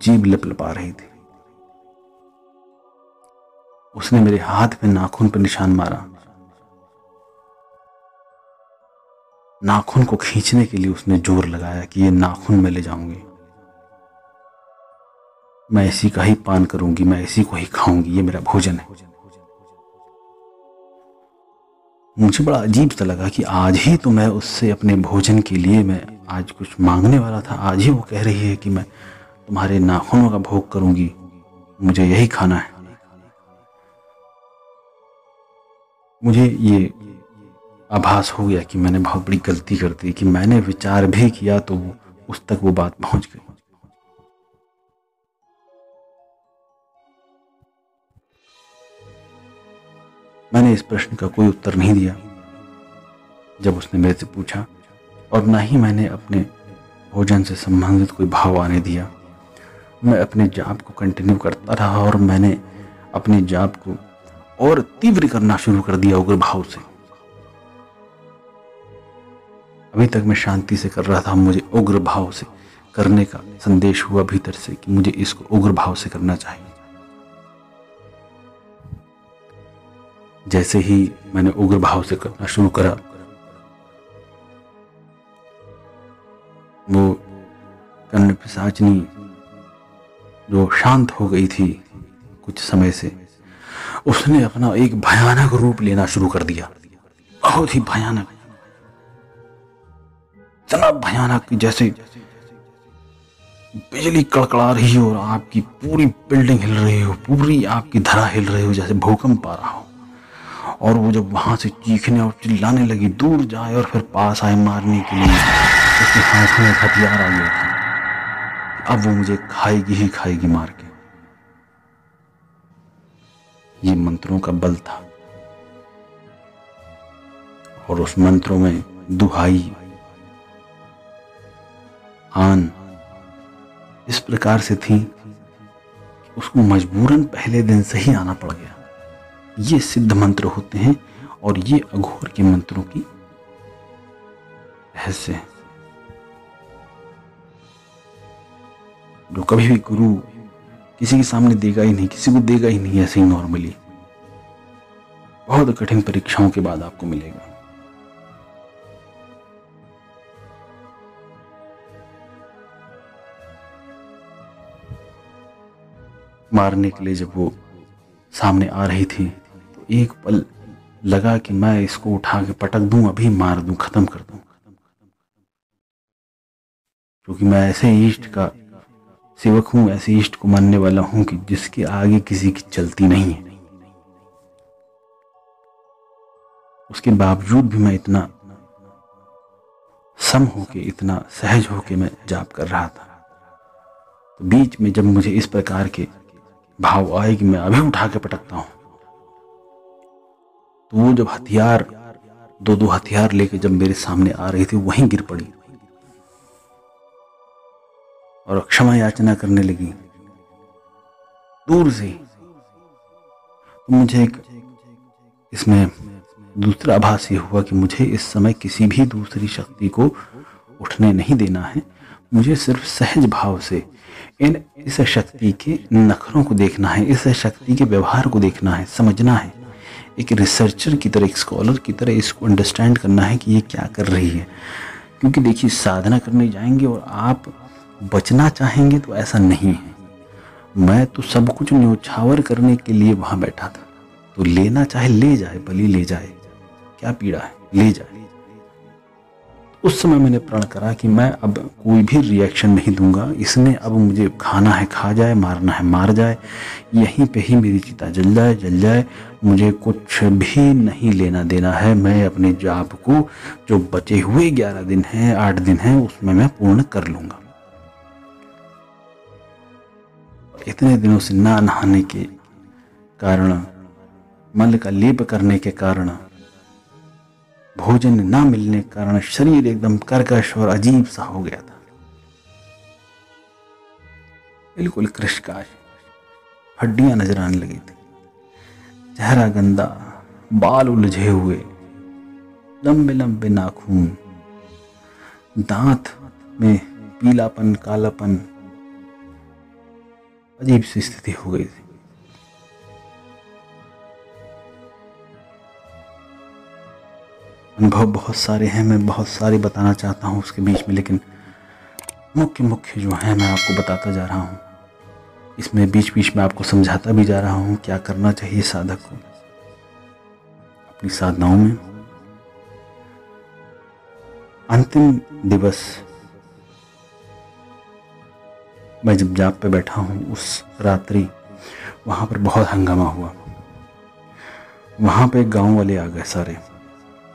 जीभ लपलपा रही थी। उसने मेरे हाथ में नाखून पर निशान मारा। नाखून को खींचने के लिए उसने ज़ोर लगाया कि ये नाखून मैं ले जाऊँगी। मैं इसी का ही पान करूँगी, मैं इसी को ही खाऊँगी, ये मेरा भोजन है। मुझे बड़ा अजीब सा लगा कि आज ही तो मैं उससे अपने भोजन के लिए मैं आज कुछ मांगने वाला था, आज ही वो कह रही है कि मैं तुम्हारे नाखूनों का भोग करूँगी, मुझे यही खाना है। मुझे ये आभास हो गया कि मैंने बहुत बड़ी गलती कर दी, कि मैंने विचार भी किया तो उस तक वो बात पहुँच गई। मैंने इस प्रश्न का कोई उत्तर नहीं दिया। जब उसने मेरे से पूछा, और ना ही मैंने अपने भोजन से संबंधित कोई भाव आने दिया, मैं अपने जाप को कंटिन्यू करता रहा और मैंने अपने जाप को और तीव्र करना शुरू कर दिया उग्र भाव से। अभी तक मैं शांति से कर रहा था, मुझे उग्र भाव से करने का संदेश हुआ भीतर से कि मुझे इसको उग्र भाव से करना चाहिए। जैसे ही मैंने उग्र भाव से करना शुरू करा, वो कन्न पिसाचनी जो शांत हो गई थी कुछ समय से, उसने अपना एक भयानक रूप लेना शुरू कर दिया। बहुत ही भयानक, इतना भयानक जैसे बिजली कड़कड़ा रही हो और आपकी पूरी बिल्डिंग हिल रही हो, पूरी आपकी धरा हिल रही हो, जैसे भूकंप आ रहा हो। और वो जब वहाँ से चीखने और चिल्लाने लगी, दूर जाए और फिर पास आए मारने के लिए, उसके हाथ में हथियार आ गया था। अब वो मुझे खाएगी ही खाएगी मार के। ये मंत्रों का बल था। और उस मंत्रों में दुहाई, आन, इस प्रकार से थी उसको मजबूरन पहले दिन से ही आना पड़ गया। ये सिद्ध मंत्र होते हैं और ये अघोर के मंत्रों की रहस्य है। जो कभी भी गुरु किसी के सामने देगा ही नहीं, किसी को देगा ही नहीं, ऐसे ही नॉर्मली बहुत कठिन परीक्षाओं के बाद आपको मिलेगा। मारने के लिए जब वो सामने आ रही थी एक पल लगा कि मैं इसको उठा के पटक दूँ, अभी मार दूँ, खत्म कर दूँ। क्योंकि मैं ऐसे ईष्ट का सेवक हूँ, ऐसे ईष्ट को मानने वाला हूँ कि जिसके आगे किसी की चलती नहीं है। उसके बावजूद भी मैं इतना सम होके, इतना सहज होके मैं जाप कर रहा था। तो बीच में जब मुझे इस प्रकार के भाव आए कि मैं अभी उठा के पटकता हूँ तो वो जब हथियार, दो दो हथियार लेके जब मेरे सामने आ रही थी वहीं गिर पड़ी। और क्षमा याचना करने लगी। दूर से तो मुझे एक इसमें दूसरा आभास ये हुआ कि मुझे इस समय किसी भी दूसरी शक्ति को उठने नहीं देना है। मुझे सिर्फ़ सहज भाव से इन इस शक्ति के नखरों को देखना है, इस शक्ति के व्यवहार को देखना है, समझना है। एक रिसर्चर की तरह, एक स्कॉलर की तरह इसको अंडरस्टैंड करना है कि ये क्या कर रही है। क्योंकि देखिए, साधना करने जाएँगे और आप बचना चाहेंगे तो ऐसा नहीं है। मैं तो सब कुछ न्योछावर करने के लिए वहाँ बैठा था। तो लेना चाहे, ले जाए बलि ले जाए। क्या पीड़ा है? ले जाए। उस समय मैंने प्रण करा कि मैं अब कोई भी रिएक्शन नहीं दूँगा। इसने अब मुझे खाना है, खा जाए, मारना है, मार जाए। यहीं पे ही मेरी चिता जल जाए जल जाए। मुझे कुछ भी नहीं लेना देना है। मैं अपने जाप को जो बचे हुए ग्यारह दिन हैं, आठ दिन हैं, उसमें मैं पूर्ण कर लूँगा। इतने दिनों से ना नहाने के कारण, मल का लेप करने के कारण भोजन ना मिलने के कारण शरीर एकदम कर्कश और अजीब सा हो गया था। बिल्कुल कृषकाश। हड्डियाँ नज़र आने लगी थी। चेहरा गंदा, बाल उलझे हुए लंबे लंबे नाखून, दांत में पीलापन, कालापन, अजीब सी स्थिति हो गई थी। अनुभव बहुत सारे हैं, मैं बहुत सारे बताना चाहता हूँ उसके बीच में, लेकिन मुख्य मुख्य जो है मैं आपको बताता जा रहा हूँ। इसमें बीच बीच में आपको समझाता भी जा रहा हूँ क्या करना चाहिए साधक को। अपनी साधनाओं में। अंतिम दिवस मैं जब जाप पे बैठा हूँ, उस रात्रि वहाँ पर बहुत हंगामा हुआ। वहाँ पे गाँव वाले आ गए सारे।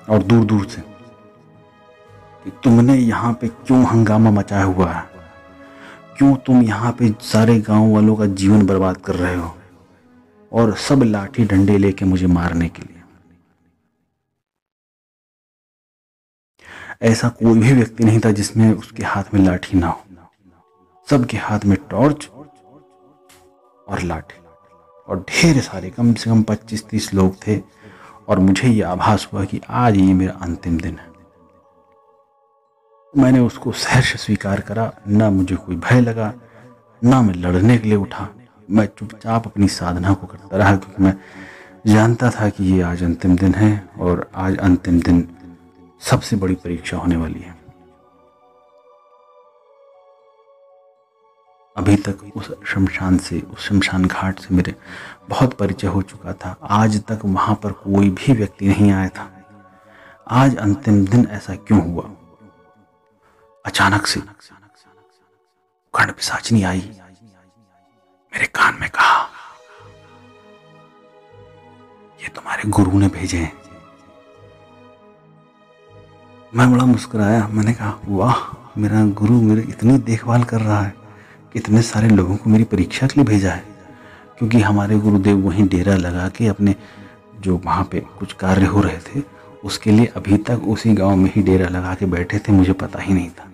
और दूर दूर से। कि तुमने यहाँ पे क्यों हंगामा मचाया हुआ है? क्यों तुम यहाँ पे सारे गाँव वालों का जीवन बर्बाद कर रहे हो? और सब लाठी डंडे लेके मुझे मारने के लिए। ऐसा कोई भी व्यक्ति नहीं था जिसमें उसके हाथ में लाठी ना हो। सबके हाथ में टॉर्च और लाठी। और ढेर सारे, कम से कम 25-30 लोग थे और मुझे ये आभास हुआ कि आज ये मेरा अंतिम दिन है। मैंने उसको सहर्ष स्वीकार करा, ना मुझे कोई भय लगा, ना मैं लड़ने के लिए उठा। मैं चुपचाप अपनी साधना को करता रहा क्योंकि मैं जानता था कि ये आज अंतिम दिन है और आज अंतिम दिन सबसे बड़ी परीक्षा होने वाली है। अभी तक उस शमशान से, उस शमशान घाट से मेरे बहुत परिचय हो चुका था। आज तक वहाँ पर कोई भी व्यक्ति नहीं आया था। आज अंतिम दिन ऐसा क्यों हुआ? अचानक से खंड पिसाचनी आई, मेरे कान में कहा, ये तुम्हारे गुरु ने भेजे हैं। मैं बड़ा मुस्कुराया। मैंने कहा, वाह, मेरा गुरु मेरे इतनी देखभाल कर रहा है। इतने सारे लोगों को मेरी परीक्षा के लिए भेजा है। क्योंकि हमारे गुरुदेव वहीं डेरा लगा के अपने जो वहाँ पे कुछ कार्य हो रहे थे, उसके लिए अभी तक उसी गाँव में ही डेरा लगा के बैठे थे, मुझे पता ही नहीं था।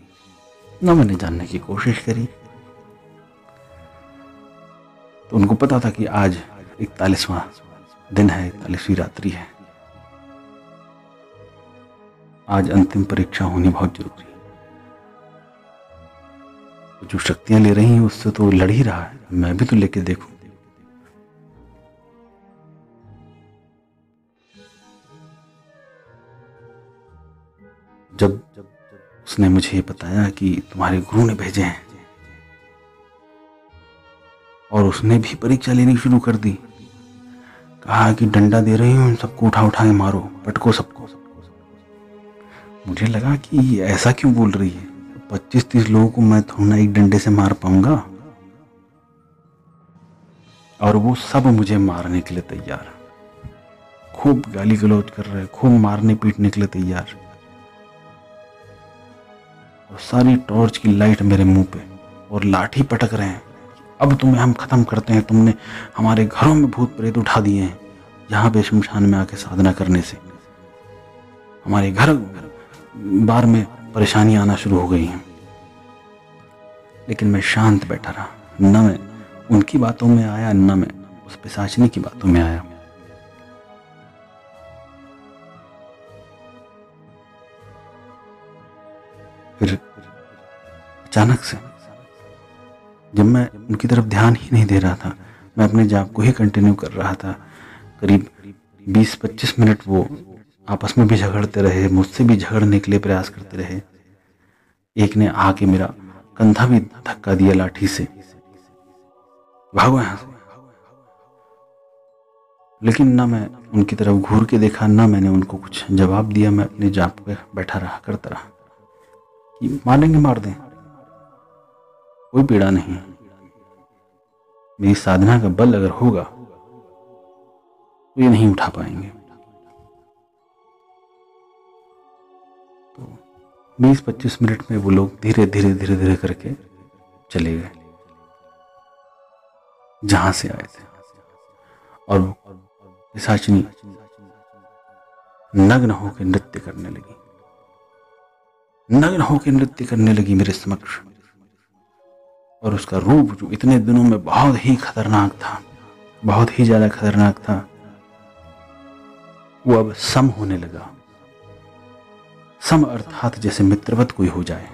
ना मैंने जानने की कोशिश करी। तो उनको पता था कि आज इकतालीसवां दिन है, इकतालीसवीं रात्रि है। आज अंतिम परीक्षा होनी बहुत ज़रूरी है। जो शक्तियाँ ले रही हैं, उससे तो लड़ ही रहा है। मैं भी तो लेके देखूँ। जब जब उसने मुझे बताया कि तुम्हारे गुरु ने भेजे हैं, और उसने भी परीक्षा लेनी शुरू कर दी, कहा कि डंडा दे रही हूँ, सबको उठा उठा के मारो, पटको सबको। मुझे लगा कि ये ऐसा क्यों बोल रही है? पच्चीस तीस लोगों को मैं थोड़ा ना एक डंडे से मार पाऊँगा। और वो सब मुझे मारने के लिए तैयार खूब गाली गलौज कर रहे खूब मारने पीटने के लिए तैयार और सारी टॉर्च की लाइट मेरे मुँह पे और लाठी पटक रहे हैं अब तुम्हें हम खत्म करते हैं, तुमने हमारे घरों में भूत प्रेत उठा दिए हैं, यहाँ पे शमशान में आके साधना करने से। हमारे घर बार में परेशानी आना शुरू हो गई हैं। लेकिन मैं शांत बैठा रहा। न मैं उनकी बातों में आया, न मैं उस पिसाचनी की बातों में आया। फिर अचानक से जब मैं उनकी तरफ़ ध्यान ही नहीं दे रहा था, मैं अपने जाप को ही कंटिन्यू कर रहा था। करीब 20-25 मिनट वो आपस में भी झगड़ते रहे, मुझसे भी झगड़ने के लिए प्रयास करते रहे। एक ने आके मेरा कंधा भी धक्का दिया लाठी से। भागो यहाँ से। लेकिन ना मैं उनकी तरफ़ घूर के देखा, ना मैंने उनको कुछ जवाब दिया, मैं अपने जाप पे बैठा रहा, करता रहा कि मारेंगे, मार दें। कोई पीड़ा नहीं। मेरी साधना का बल अगर होगा तो ये नहीं उठा पाएँगे। 20-25 मिनट में वो लोग धीरे धीरे धीरे धीरे करके चले गए। जहाँ से आए थे। और साचनी नग्न होकर नृत्य करने लगी। नग्न होकर नृत्य करने लगी मेरे समक्ष। और उसका रूप जो इतने दिनों में बहुत ही खतरनाक था, बहुत ही ज़्यादा खतरनाक था, वो अब सम होने लगा। सम अर्थात जैसे मित्रवत कोई हो जाए।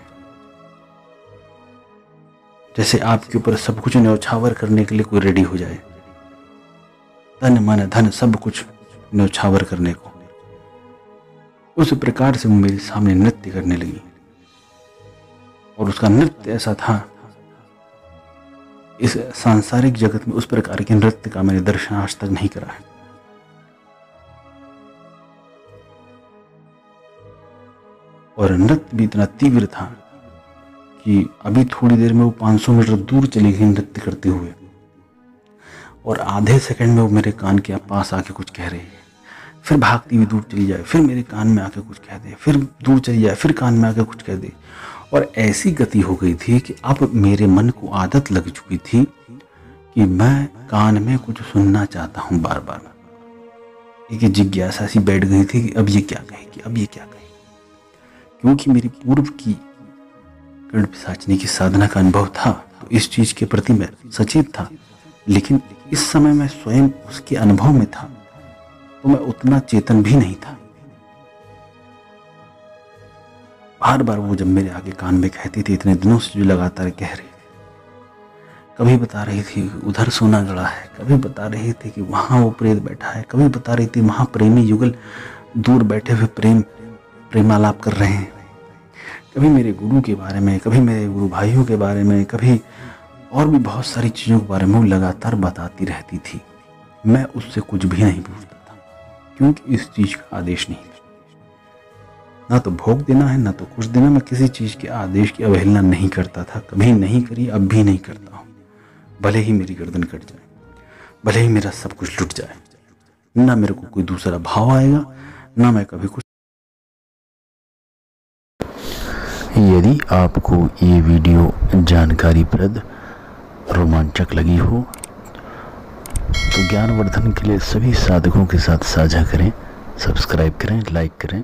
जैसे आपके ऊपर सब कुछ न्यौछावर करने के लिए कोई रेडी हो जाए। तन, मन, धन सब कुछ न्यौछावर करने को। उस प्रकार से वो मेरे सामने नृत्य करने लगी। और उसका नृत्य ऐसा था, इस सांसारिक जगत में उस प्रकार के नृत्य का मैंने दर्शन आज तक नहीं करा है। और नृत्य भी इतना तीव्र था कि अभी थोड़ी देर में वो 500 मीटर दूर चली गई नृत्य करते हुए। और आधे सेकंड में वो मेरे कान के पास आके कुछ कह रही है। फिर भागती हुई दूर चली जाए, फिर मेरे कान में आके कुछ कह दे, फिर दूर चली जाए, फिर कान में आके कुछ कह दे। और ऐसी गति हो गई थी कि अब मेरे मन को आदत लग चुकी थी कि मैं कान में कुछ सुनना चाहता हूँ बार बार एक जिज्ञासा सी बैठ गई थी कि अब ये क्या कहेगी, अब ये क्या कहेगी? क्योंकि मेरी पूर्व की कर्ण पिसाचने की साधना का अनुभव था तो इस चीज़ के प्रति मैं सचेत था। लेकिन इस समय मैं स्वयं उसके अनुभव में था तो मैं उतना चेतन भी नहीं था। बार बार वो जब मेरे आगे कान में कहती थी, इतने दिनों से जो लगातार कह रही थी, कभी बता रही थी उधर सोना गड़ा है, कभी बता रही थी कि वहाँ वो प्रेत बैठा है, कभी बता रही थी वहाँ प्रेमी युगल दूर बैठे हुए प्रेम प्रेमालाप कर रहे हैं। कभी मेरे गुरु के बारे में, कभी मेरे गुरु भाइयों के बारे में, कभी और भी बहुत सारी चीज़ों के बारे में वो लगातार बताती रहती थी। मैं उससे कुछ भी नहीं पूछता था क्योंकि इस चीज़ का आदेश नहीं ना तो भोग देना है, ना तो कुछ देना। मैं किसी चीज़ के आदेश की अवहेलना नहीं करता था, कभी नहीं करी, अब भी नहीं करता हूँ। भले ही मेरी गर्दन कट जाए, भले ही मेरा सब कुछ लुट जाए। ना मेरे को कोई दूसरा भाव आएगा, ना मैं कभी कुछ यदि आपको ये वीडियो जानकारीप्रद रोमांचक लगी हो तो ज्ञानवर्धन के लिए सभी साधकों के साथ साझा करें, सब्सक्राइब करें, लाइक करें